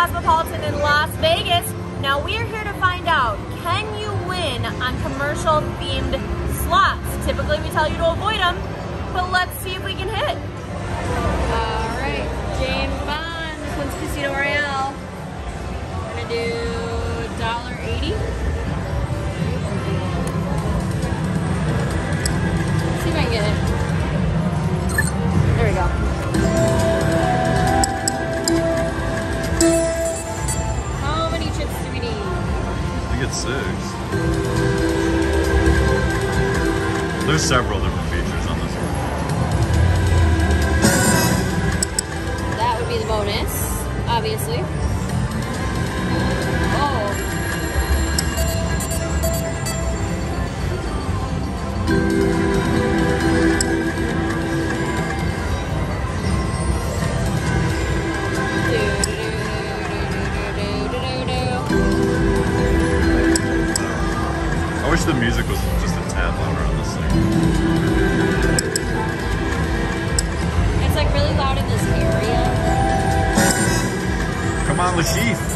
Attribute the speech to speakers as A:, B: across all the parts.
A: Cosmopolitan in Las Vegas. Now we are here to find out, can you win on commercial themed slots? Typically we tell you to avoid them, but let's see if we can hit.
B: All right, James Bond, this one's Casino Royale. We're gonna do $1.80. See if I can get it. There we go.
C: get six. There's several different features on this one.
B: That would be the bonus, obviously.
C: on Le Chiffre.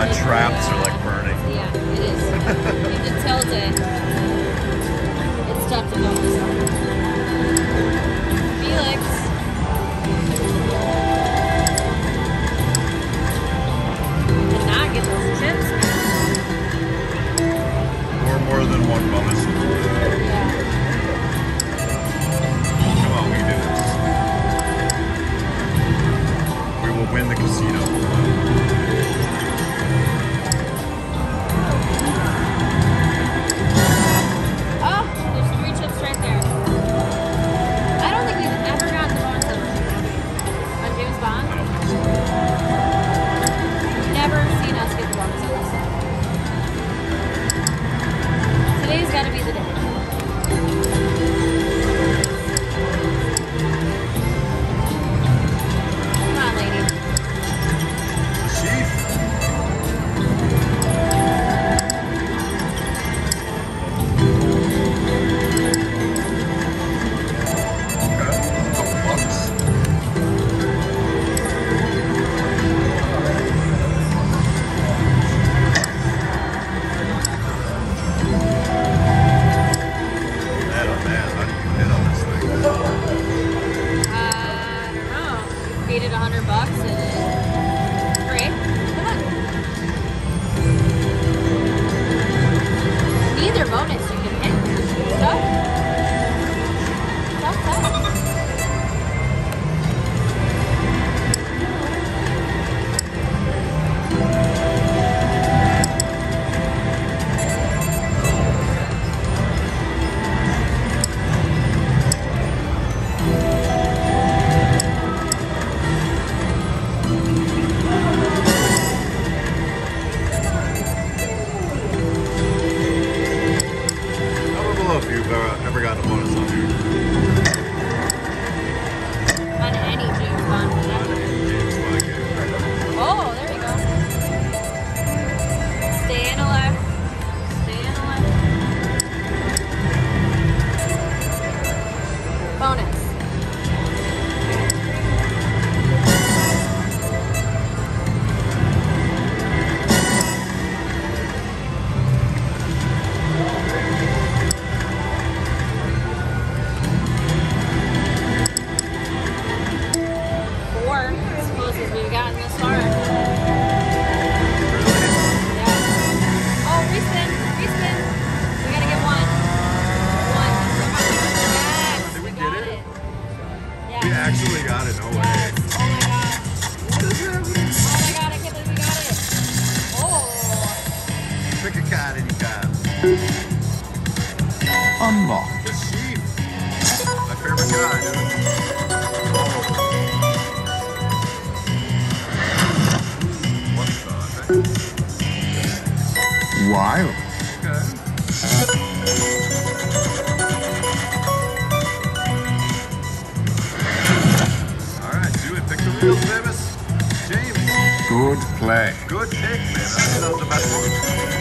C: my traps are like burning.
B: Yeah, it is. you can tell that it's tough to focus on. Felix. Did not get those chips.
C: Or more than one bonus. Come on, we do this. We will win the casino.
D: wild.
C: All right, do it. Pick the wheel, Davis. James.
D: Good play.
C: Good man.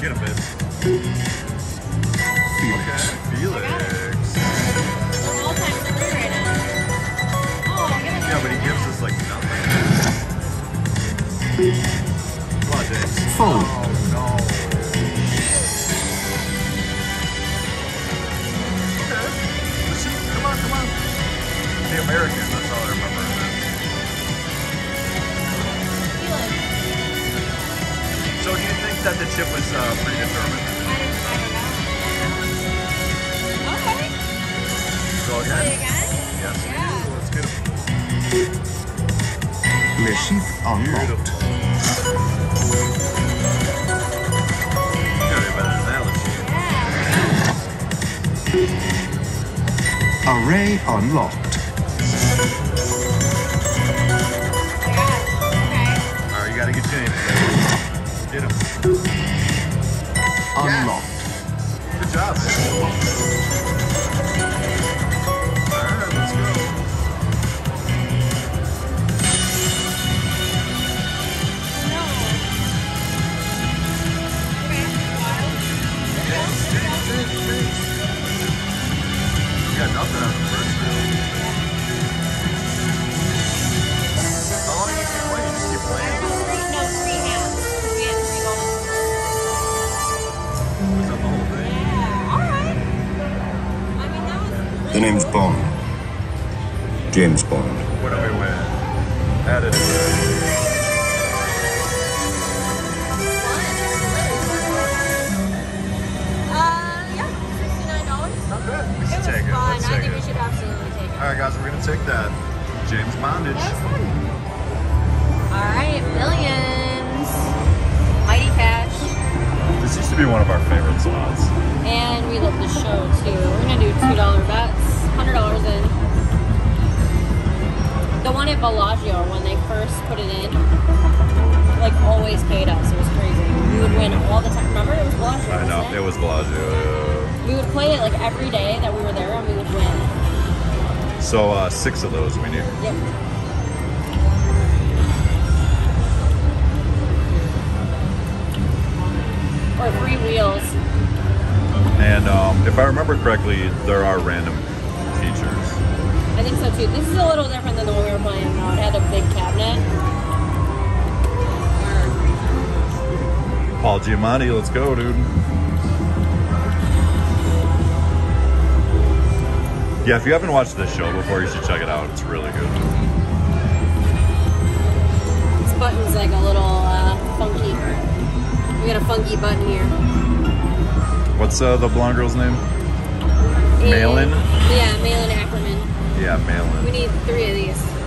C: Get him, babe.
D: Felix.
B: Okay, Felix.
C: Yeah, but he gives us like nothing. Come Oh,
D: unlocked.
C: Gotta be better than that, let's see.
D: Array unlocked.
C: All right, you gotta get James. Get him.
D: Unlocked.
C: Good job. The
E: name's Bond. James Bond.
C: What do we win? Added it.
B: Uh, yeah, sixty-nine dollars.
C: Not bad. We should
B: was
C: take it.
B: fun.
C: Let's
B: I
C: take
B: think we
C: it.
B: should absolutely take it.
C: All right, guys, we're gonna take that. James Bondage.
B: That was fun. All right, Billions. Mighty Cash.
C: This used to be one of our favorite spots.
B: And we love the show too. We're gonna do two dollar bets, hundred dollars in. The one at Bellagio when they first put it in, like always paid us. It was crazy. We would win all the time. Remember it was Bellagio.
C: I know
B: wasn't
C: it was Bellagio.
B: We would play it like every day that we were there, and we would win.
C: So uh, six of those we need.
B: Yep. Or free wheels.
C: And um, if I remember correctly, there are random.
B: I think so too. This is a little different than the one we were playing. Though. It had a big cabinet.
C: Paul Giamatti, let's go, dude. Yeah, if you haven't watched this show before, you should check it out. It's really good.
B: This button's like a little uh, funky. We got a funky button here.
C: What's uh, the blonde girl's name? Malin?
B: Yeah, Malin
C: Yeah,
B: We need three of these.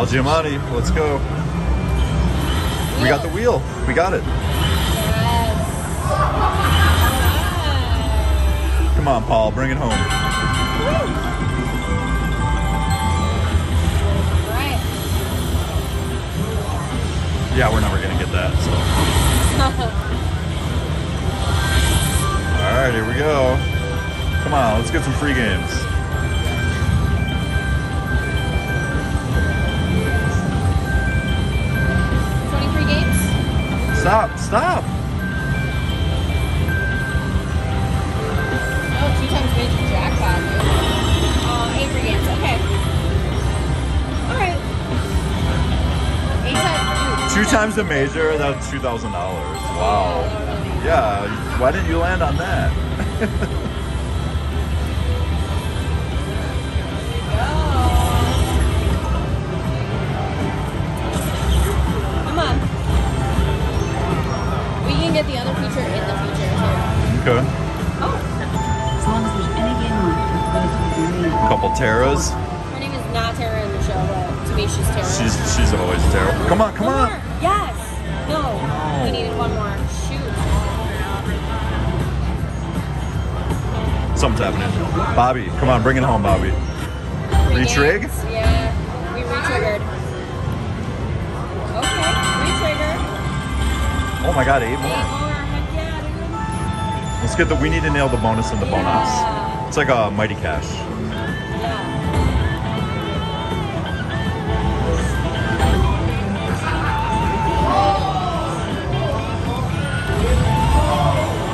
C: Paul Giamatti, let's go. We got the wheel. We got it.
B: Yes.
C: Come on, Paul, bring it home.
B: Right.
C: Yeah, we're never gonna get that. So, all right, here we go. Come on, let's get some free games. Stop! Stop!
B: Oh, two times major jackpot, dude. Eight games. Okay. All right. Eight times.
C: Two times the major. That's two thousand dollars. Wow. Yeah. Why didn't you land on that? Okay.
B: Oh,
F: As long as there's any game on it, the players will be made.
C: Couple Terras.
B: her name is not Tara in the show, but to me she's Tara.
C: She's she's always Terra. Come on, come
B: one
C: on.
B: more. Yes. No. We needed one more. Shoot.
C: Something's happening. Bobby, come on, bring it home, Bobby. Retrig?
B: Yeah. Re-triggered. Okay, re-triggered.
C: Oh my god, eight
B: Eight
C: more. Let's get the. We need to nail the bonus and the bonus.
B: Yeah.
C: It's like a mighty cash.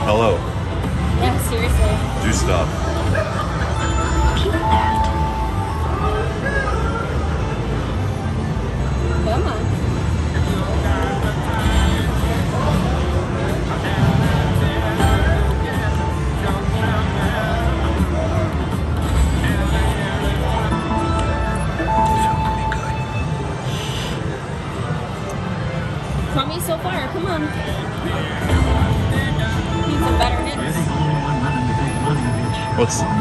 C: Hello.
B: Yeah, seriously.
C: Do stuff.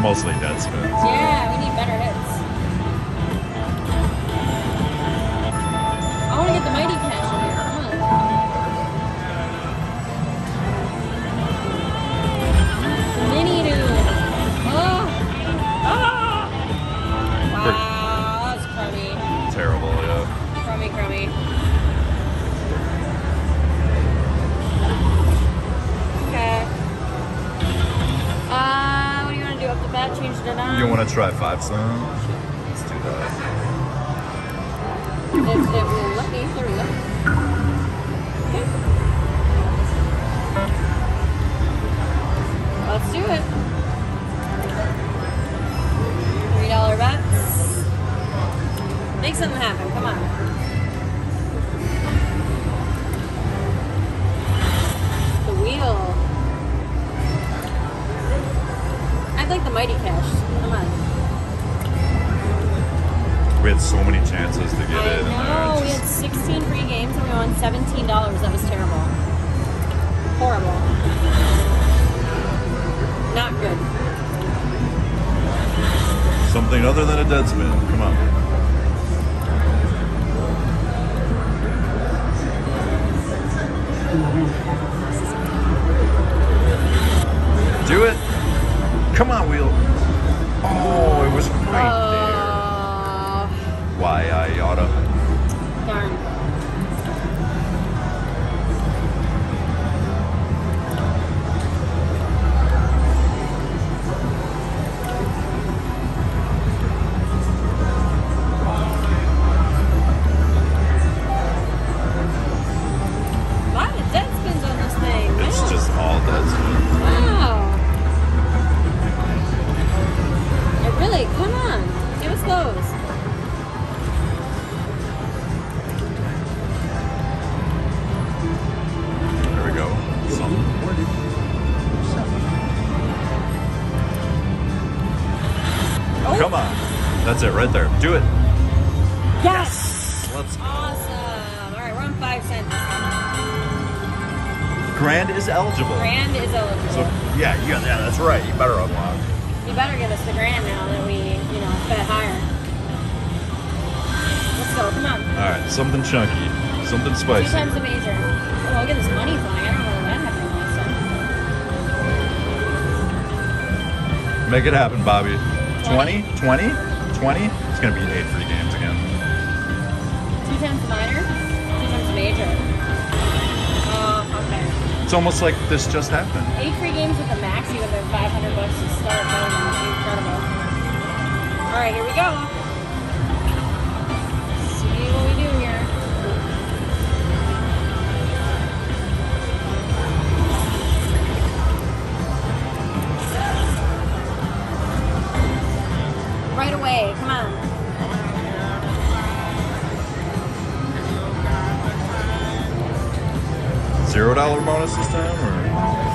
C: Mostly dead spins.
B: Want to
C: try five cents? Let's do that.
B: It, it will let me. There we. Let's do it. Three dollar bets. Make something happen. Come on. The wheel. I'd like the mighty cash.
C: We had so many chances to get
B: I
C: it. and
B: know.
C: then
B: We had 16 free games and we won $17. That was terrible. Horrible. Not good.
C: Something other than a dead spin. Come on. Do it. Come on, wheel. Oh,
B: Oh.
C: Come on. That's it right there. Do it.
B: Yes.
C: Let's
B: Awesome. All right, we're on five cents.
C: Grand is eligible.
B: Grand is eligible.
C: So yeah, yeah, yeah, that's right. You better unlock.
B: you better give us the grand now that we, you know, bet higher. Let's go. Come on.
C: All right, something chunky, something spicy.
B: Two times the major. Oh, look at this money flying.
C: Make it happen, Bobby. 20? 20? 20? It's gonna be eight free games again.
B: Two times minor, two times major. Oh, okay.
C: It's almost like this just happened.
B: Eight free games with the maxi with their 500 bucks to start. That would be incredible. All right, here we go. Right away, come on.
C: Zero dollar bonus this time, or